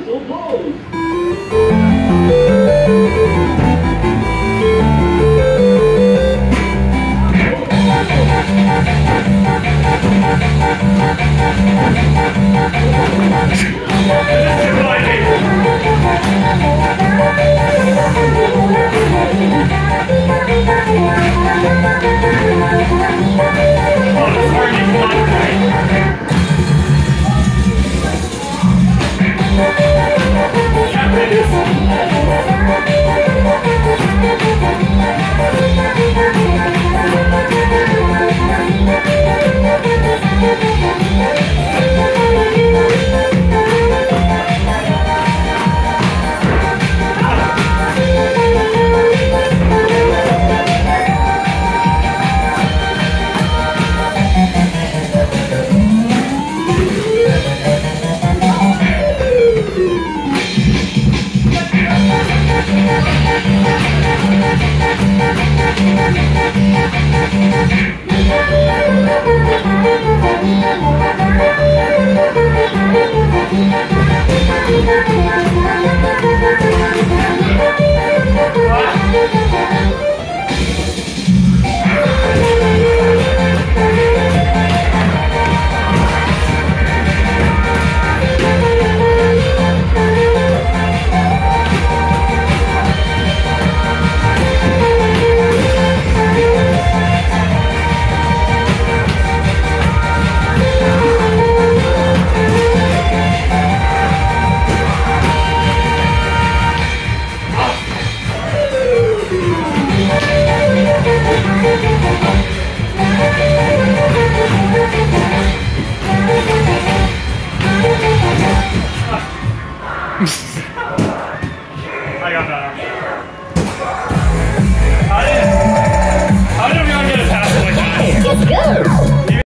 Oh, sorry, Yeah. I got that.